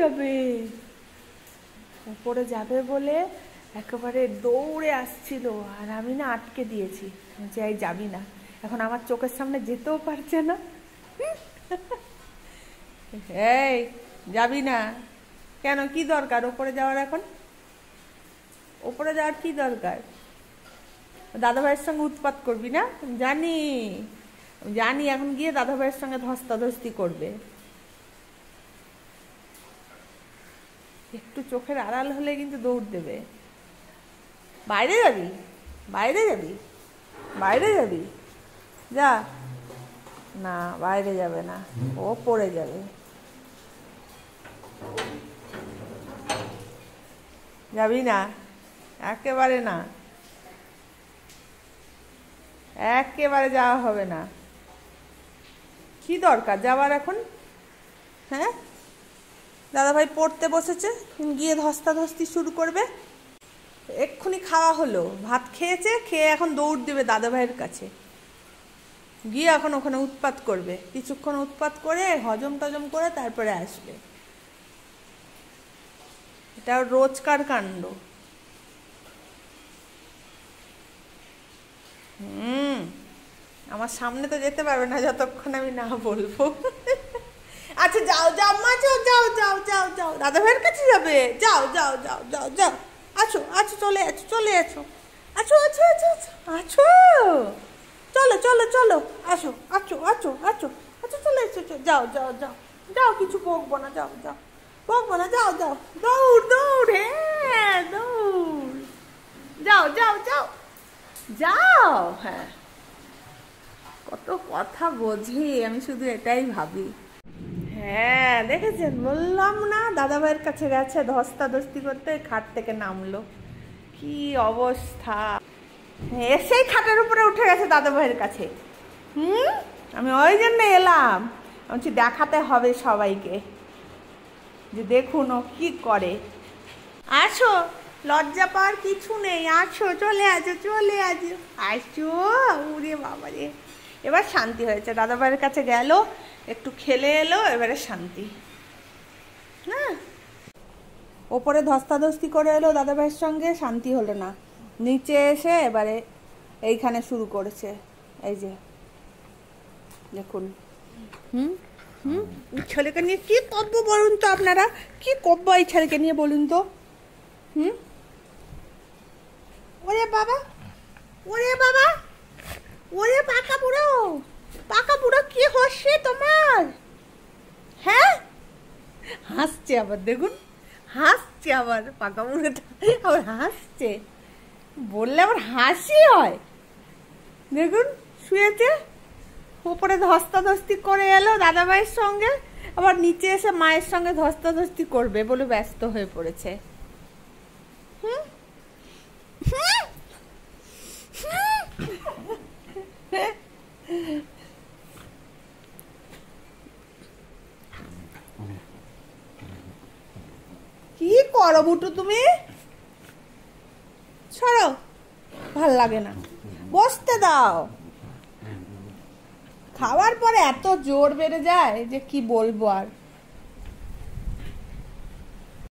যাবে। উপরে যাবে বলে একেবারে দৌড়ে আসছিল আর আমি না আটকে দিয়েছি। যে এই যাবি না। এখন আমার চোখের সামনে যেতেও পারছে না। এই, যাবি না। কেন? কি দরকার ওপরে যাওয়ার এখন? ওপরে যাওয়ার কি দরকার? দাদা ভাইয়ের সঙ্গে উৎপাত করবি না? জানি। জানি এখন গিয়ে দাদা ভাইয়ের সঙ্গে ধস্তাধস্তি করবে। একটু চোখের আড়াল হলে কিন্তু দৌড় দেবে। বাইরে যাবি? বাইরে যাবি? বাইরে যাবি? যা। না, বাইরে যাবে না। ও পড়ে যাবে। যাবি না? একেবারে না। একেবারে যাওয়া হবে না। কি দরকার? যাওয়ার এখন? হ্যাঁ? দাদাভাই পড়তে বসেছে, গিয়ে ধস্তাধস্তি শুরু করবে। এক্ষুনি খাওয়া হলো, ভাত খেয়েছে, খেয়ে এখন দৌড় দেবে দাদাভাইয়ের কাছে। গিয়ে এখন ওখানে উৎপাত করবে। কিছুক্ষণ উৎপাত করে, হজম টজম করে তারপরে আসবে। এটা রোজকার কাণ্ড। হুম, আমার সামনে তো যেতে পারবে না, যতক্ষণ আমি না বলব। আচ্ছা যাও যাও, মা, যাও যাও যাও যাও যাও। দাদা ভাইয়ের কাছে যাবে? যাও যাও যাও যাও যাও। আছো আছো, চলে আছো চলে আছো। আছো আছো আছো আছো চলো চলো চলো। আসো আছো আছো আছো। আচ্ছা চলে এসো যাও যাও যাও। যাও, কিছু বকবো না, যাও যাও। বকবো না, যাও যাও। দৌড় দৌড় হ্যাঁ দৌড়। যাও যাও যাও। যাও হ্যাঁ। কত কথা বোঝে, আমি শুধু এটাই ভাবি। হ্যাঁ দেখেছেন? বললাম না দাদা ভাইয়ের কাছে গেছে, ধস্তাধস্তি করতে খাট থেকে নামলো। কি অবস্থা? এসেই খাটের উপরে উঠে গেছে দাদা ভাইয়ের কাছে। হুম? আমি ওই জন্য এলাম। বলছি, দেখাতে হবে সবাইকে। যে দেখুন ও কি করে। আসো, লজ্জা পাওয়ার কিছু নেই। আসো, চলে আসো চলে আসো। আসো, উরে বাবা রে এবার শান্তি হয়েছে। দাদা ভাইয়ের কাছে গেল, একটু খেলে এলো, এবারে শান্তি। হ্যাঁ ওপরে ধস্তাধস্তি করে এলো দাদা ভাইয়ের সঙ্গে, শান্তি হলো না। নিচে এসে এবারে এইখানে শুরু করেছে। এই যে, দেখুন। হুম? হুম? ছেলেকে নিয়ে কি করব বলুন তো আপনারা? কি করব এই ছেলেকে নিয়ে বলুন তো? হুম ওরে বাবা ওরে বাবা ওরে পাকা বুড়ো পাকা বুড়ো কি হচ্ছে তোমার হ্যাঁ হাসছে আবার, দেখুন, হাসছে আবার, পাকা মুড়েটা আবার হাসছে। বললে আবার হাসি হয়। দেখুন, শুয়েছে উপরে ধস্তাধস্তি করে এলো দাদা ভাইয়ের সঙ্গে, আবার নিচে এসে মায়ের সঙ্গে ধস্তাধস্তি করবে বলে ব্যস্ত হয়ে পড়েছে হুম? হুম? কি করো বুটু তুমি। ছড়ো ভালো লাগে না। বসতে দাও। খাওয়ার পরে এত জোর বেড়ে যায় যে কি বলব আর।